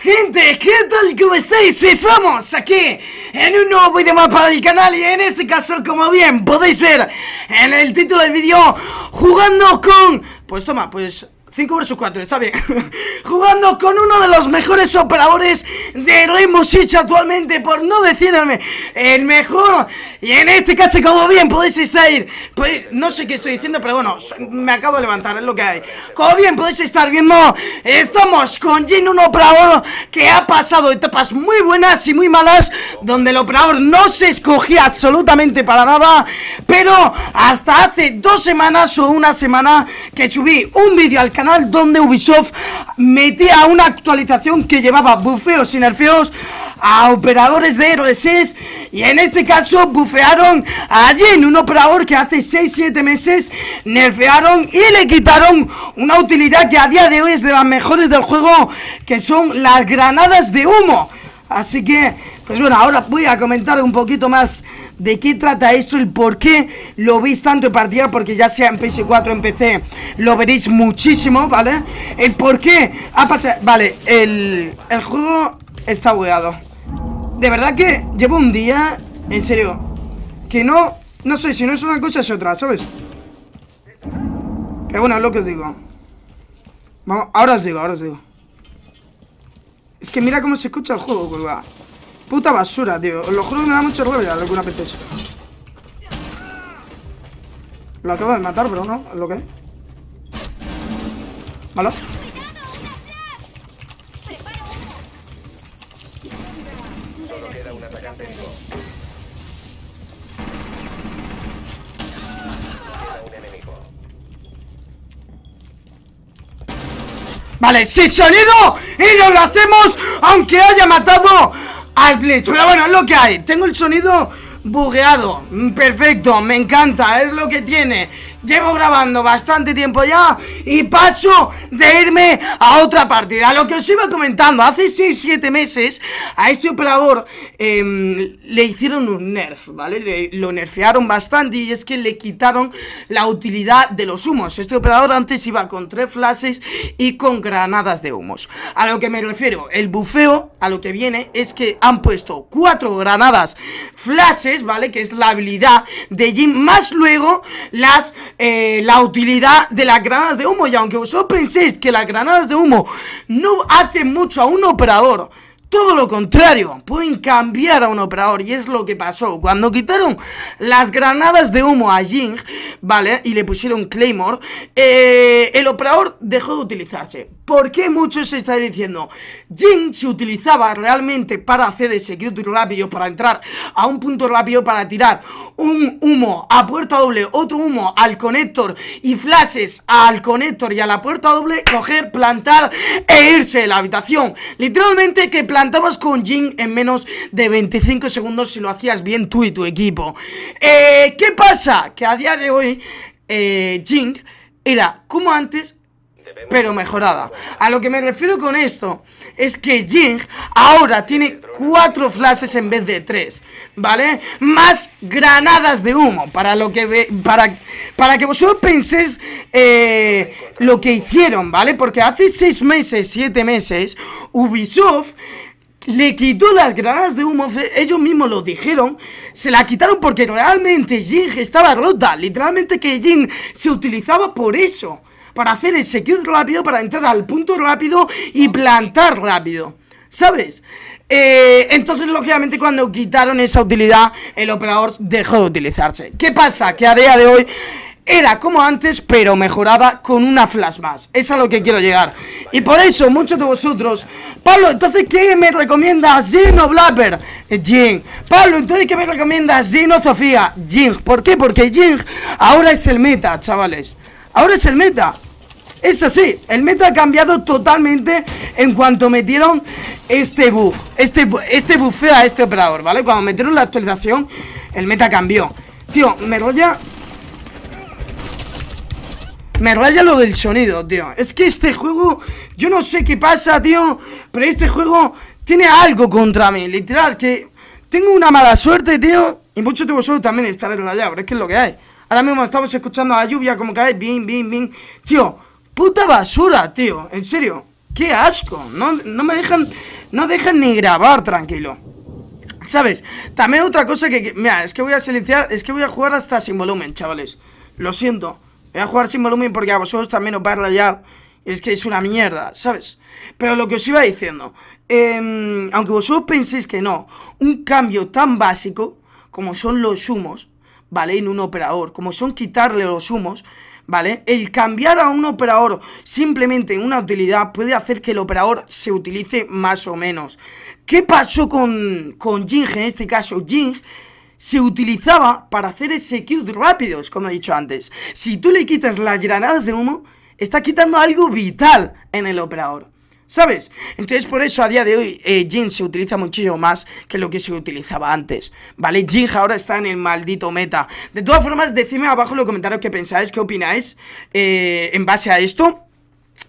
gente, ¿qué tal? ¿Cómo estáis? Estamos aquí en un nuevo vídeo más para el canal y en este caso, como bien podéis ver en el título del vídeo, jugando con... Pues toma, pues 5 vs 4, está bien. Jugando con uno de los mejores operadores de Rainbow Six actualmente Por no decirme el mejor. Y en este caso, como bien podéis estar pues, No sé qué estoy diciendo, pero bueno Me acabo de levantar, es lo que hay. Como bien podéis estar viendo Estamos con Jin, un operador que ha pasado etapas muy buenas y muy malas Donde el operador no se escogía absolutamente para nada Pero hasta hace dos semanas o una semana Que subí un vídeo al canal donde Ubisoft metía una actualización que llevaba bufeos y nerfeos a operadores de RSS y en este caso bufearon a Jin, un operador que hace 6-7 meses nerfearon y le quitaron una utilidad que a día de hoy es de las mejores del juego que son las granadas de humo. Así que, pues bueno, ahora voy a comentar un poquito más de qué trata esto, el por qué lo veis tanto en partida, porque ya sea en PS4 o en PC, lo veréis muchísimo, ¿vale? El por qué ha pasado... Vale, el, el juego está bugueado. De verdad que llevo un día, en serio, que no... No sé, si no es una cosa es otra, ¿sabes? Pero bueno, es lo que os digo. Vamos, ahora os digo, ahora os digo. Es que mira cómo se escucha el juego, curva. Puta basura, tío. Lo juro que me da mucho rabia alguna vez eso. Lo acabo de matar, pero no, lo que. ¿Vale? Vale, sin sonido y nos lo hacemos aunque haya matado al Blitz. Pero bueno, es lo que hay. Tengo el sonido bugueado. Mm, perfecto, me encanta, es lo que tiene. Llevo grabando bastante tiempo ya y paso de irme a otra partida. Lo que os iba comentando, hace 6-7 meses a este operador em, le hicieron un nerf, ¿vale? lo nerfearon bastante y es que le quitaron la utilidad de los humos. Este operador antes iba con tres flashes y con granadas de humos. A lo que me refiero, el bufeo a lo que viene es que han puesto cuatro granadas flashes, ¿vale? Que es la habilidad de Jim, más luego las eh, la utilidad de las granadas de humo. Y aunque vosotros penséis que las granadas de humo no hacen mucho a un operador, todo lo contrario, pueden cambiar a un operador y es lo que pasó. Cuando quitaron las granadas de humo a Jing, ¿vale? Y le pusieron Claymore, eh, el operador dejó de utilizarse. ¿Por qué muchos se están diciendo? Jing se utilizaba realmente para hacer ese security rápido, para entrar a un punto rápido, para tirar un humo a puerta doble, otro humo al conector y flashes al conector y a la puerta doble, coger, plantar e irse de la habitación. Literalmente que plantar plantabas con Jing en menos de 25 segundos si lo hacías bien tú y tu equipo. Eh, ¿Qué pasa? Que a día de hoy eh, Jing era como antes pero mejorada. A lo que me refiero con esto es que Jing ahora tiene cuatro flashes en vez de tres, ¿vale? Más granadas de humo, para lo que para, para que vosotros penséis eh, lo que hicieron, ¿vale? Porque hace seis meses, siete meses, Ubisoft le quitó las granadas de humo, ellos mismos lo dijeron, se la quitaron porque realmente Jin estaba rota, literalmente que Jin se utilizaba por eso, para hacer el secure rápido, para entrar al punto rápido y plantar rápido, ¿sabes? Eh, entonces, lógicamente, cuando quitaron esa utilidad, el operador dejó de utilizarse. ¿Qué pasa? Que a día de hoy era como antes, pero mejorada con una flash más. Es a lo que quiero llegar. Y por eso, muchos de vosotros, Pablo, entonces, ¿qué me recomienda Jin o Blapper? Jin. Pablo, entonces, ¿qué me recomienda Jin o Sofía? Jin. ¿Por qué? Porque Jin ahora es el meta, chavales. Ahora es el meta. Es así, el meta ha cambiado totalmente en cuanto metieron este bug, este, este bufeo a este operador, ¿vale? Cuando metieron la actualización, el meta cambió. Tío, me rolla me raya lo del sonido, tío. Es que este juego, yo no sé qué pasa, tío Pero este juego tiene algo contra mí Literal, que tengo una mala suerte, tío Y muchos de vosotros también estaréis rayados Pero es que es lo que hay. Ahora mismo estamos escuchando la lluvia como cae, bim, bim, bim Tío, puta basura, tío En serio ¡Qué asco! No, no me dejan... No dejan ni grabar, tranquilo. ¿Sabes? También otra cosa que, Mira, es que voy a silenciar Es que voy a jugar hasta sin volumen, chavales. Lo siento Voy a jugar sin volumen porque a vosotros también os va a rayar Es que es una mierda, ¿sabes? Pero lo que os iba diciendo eh, Aunque vosotros penséis que no Un cambio tan básico Como son los humos ¿Vale? En un operador Como son quitarle los humos ¿vale? El cambiar a un operador simplemente en una utilidad puede hacer que el operador se utilice más o menos. ¿Qué pasó con, con Jing? En este caso, Jing se utilizaba para hacer execute rápidos, como he dicho antes. Si tú le quitas las granadas de humo, está quitando algo vital en el operador. ¿Sabes? Entonces por eso a día de hoy eh, Jin se utiliza muchísimo más que lo que se utilizaba antes ¿Vale? Jin ahora está en el maldito meta De todas formas, decidme abajo en los comentarios qué pensáis, qué opináis eh, en base a esto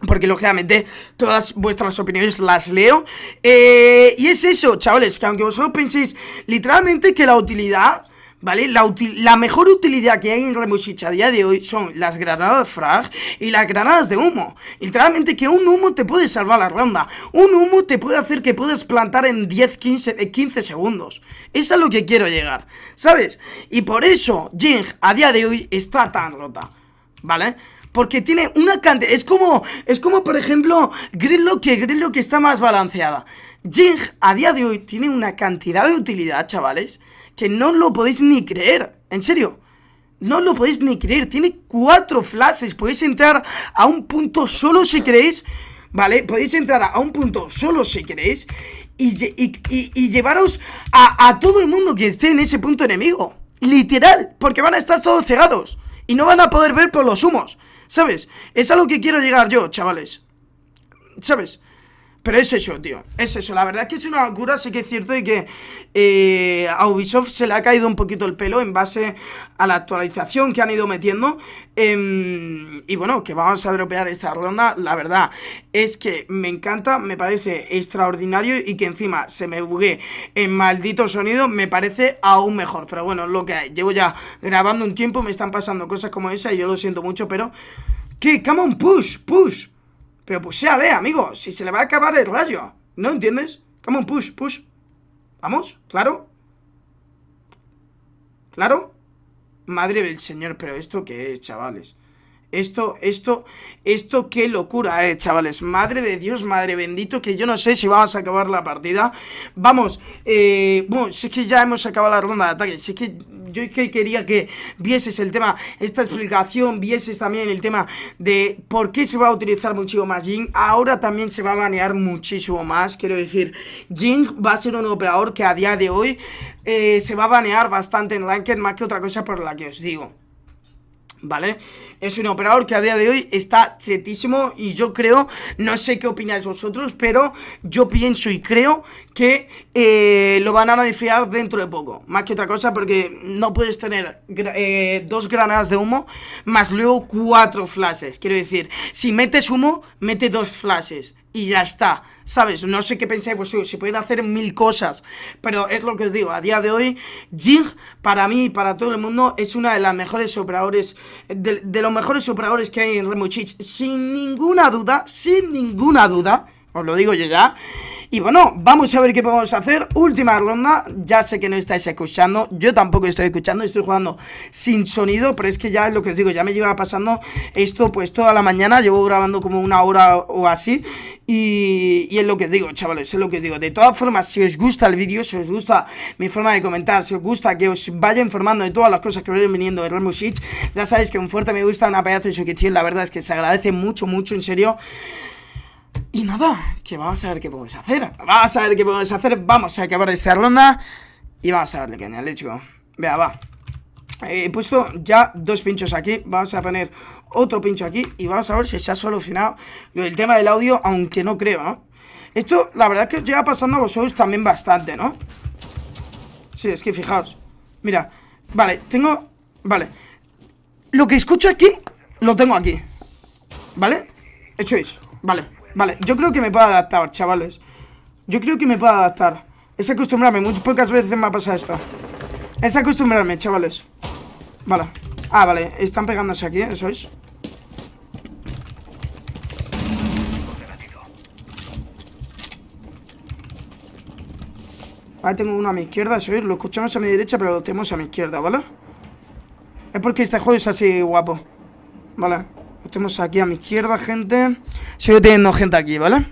porque lógicamente todas vuestras opiniones las leo eh, Y es eso, chavales, que aunque vosotros penséis literalmente que la utilidad ¿Vale? La, mejor utilidad que hay en Six a día de hoy son las granadas frag y las granadas de humo. Literalmente que un humo te puede salvar la ronda. Un humo te puede hacer que puedas plantar en 10, 15, 15 segundos. Es a lo que quiero llegar, ¿sabes? Y por eso Jing a día de hoy está tan rota, ¿vale? Porque tiene una cantidad... Es como, es como por ejemplo, Gridlock que Gridlock está más balanceada. Jing a día de hoy tiene una cantidad de utilidad, chavales que no lo podéis ni creer. En serio. No lo podéis ni creer. Tiene cuatro flashes. Podéis entrar a un punto solo si queréis. ¿Vale? Podéis entrar a un punto solo si queréis. Y, llevaros a, a todo el mundo que esté en ese punto enemigo. Literal. Porque van a estar todos cegados. Y no van a poder ver por los humos. ¿Sabes? Es a lo que quiero llegar yo, chavales. ¿Sabes? Pero es eso, tío, es eso, la verdad es que es una locura, sí que es cierto y que eh, a Ubisoft se le ha caído un poquito el pelo en base a la actualización que han ido metiendo. Em, Y bueno, que vamos a dropear esta ronda, la verdad es que me encanta, me parece extraordinario y que encima se me bugue en maldito sonido, me parece aún mejor. Pero bueno, lo que hay, llevo ya grabando un tiempo, me están pasando cosas como esa y yo lo siento mucho, pero... ¿Qué? Come on, push, push pero puséale, amigo, si se le va a acabar el rayo. ¿No entiendes? Come on, push, push. ¿Vamos? ¿Claro? ¿Claro? Madre del señor, pero ¿esto qué es, chavales? Esto, esto, esto qué locura, eh, chavales Madre de Dios, madre bendito Que yo no sé si vamos a acabar la partida Vamos, eh, bueno, si es que ya hemos acabado la ronda de ataque Si es que yo que quería que vieses el tema, esta explicación, vieses también el tema de por qué se va a utilizar muchísimo más Jing. Ahora también se va a banear muchísimo más, quiero decir, Jing va a ser un operador que a día de hoy eh, se va a banear bastante en Ranked, más que otra cosa por la que os digo. ¿Vale? Es un operador que a día de hoy está chetísimo y yo creo, no sé qué opináis vosotros, pero yo pienso y creo que eh, lo van a modificar dentro de poco, más que otra cosa porque no puedes tener eh, dos granadas de humo más luego cuatro flashes, quiero decir, si metes humo, mete dos flashes y ya está, ¿sabes? No sé qué pensáis vosotros, se pueden hacer mil cosas, pero es lo que os digo, a día de hoy, Jing, para mí y para todo el mundo, es una de las mejores operadores, de, los mejores operadores que hay en Rainbow sin ninguna duda, sin ninguna duda, os lo digo yo ya, y bueno, vamos a ver qué podemos hacer. Última ronda, ya sé que no estáis escuchando. Yo tampoco estoy escuchando, estoy jugando sin sonido Pero es que ya es lo que os digo, ya me lleva pasando esto pues toda la mañana. Llevo grabando como una hora o así. Y, y, es lo que os digo, chavales, es lo que os digo. De todas formas, si os gusta el vídeo, si os gusta mi forma de comentar Si os gusta que os vaya informando de todas las cosas que vayan viniendo de Rainbow Ya sabéis que un fuerte me gusta, una pedazo de suscripción. La verdad es que se agradece mucho, mucho, en serio y nada, que vamos a ver qué podemos hacer Vamos a ver qué podemos hacer Vamos a acabar esta ronda Y vamos a darle caña, let's go Vea, va He puesto ya dos pinchos aquí Vamos a poner otro pincho aquí Y vamos a ver si se ha solucionado del tema del audio Aunque no creo, ¿no? Esto, la verdad es que lleva pasando a vosotros también bastante, ¿no? Sí, es que fijaos Mira, vale, tengo... Vale Lo que escucho aquí, lo tengo aquí ¿Vale? Hecho es, vale Vale, yo creo que me puedo adaptar, chavales. Yo creo que me puedo adaptar. Es acostumbrarme, muy pocas veces me ha pasado esto. Es acostumbrarme, chavales. Vale. Ah, vale, están pegándose aquí, eso es Ahí tengo uno a mi izquierda, eso es Lo escuchamos a mi derecha, pero lo tenemos a mi izquierda, ¿vale? Es porque este juego es así guapo. Vale. Tenemos aquí a mi izquierda, gente. Sigo teniendo gente aquí, ¿vale?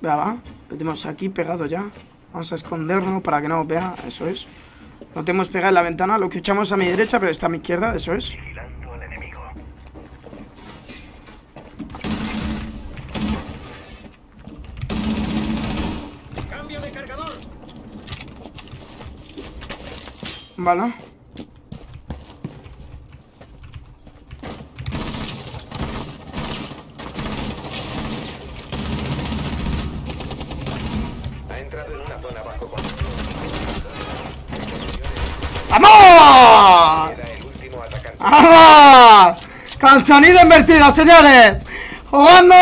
Vea, va. Lo tenemos aquí pegado ya. Vamos a escondernos para que no nos vea. Eso es. Lo tenemos pegado en la ventana. Lo escuchamos a mi derecha, pero está a mi izquierda. Eso es. Vale. Ha entrado en una zona bajo control. ¡Vamos! ¡Vamos! Con sonido invertido, señores. Jugando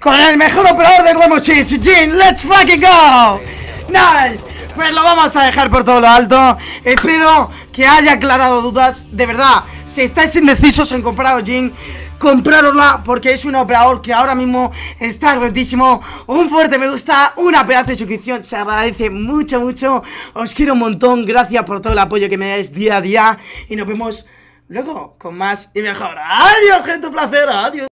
con el mejor operador de Six, Jin. ¡Let's fucking go! Nice. Pues lo vamos a dejar por todo lo alto. Espero que haya aclarado dudas. De verdad, si estáis indecisos en comprar a Jin, comprárosla porque es un operador que ahora mismo está rotísimo. Un fuerte me gusta, una pedazo de suscripción. Se agradece mucho, mucho. Os quiero un montón. Gracias por todo el apoyo que me dais día a día. Y nos vemos luego con más y mejor. Adiós, gente, un placer. Adiós.